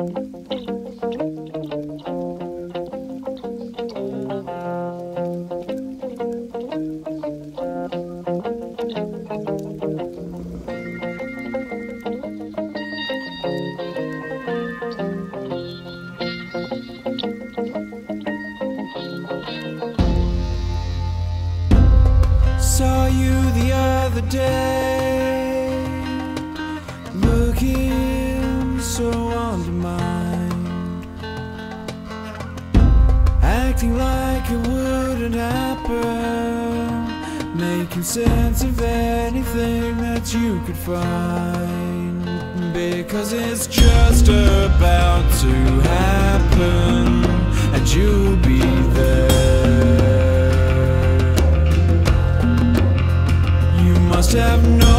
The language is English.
Saw you the other day, looking so acting like it wouldn't happen, making sense of anything that you could find, because it's just about to happen, and you'll be there. You must have known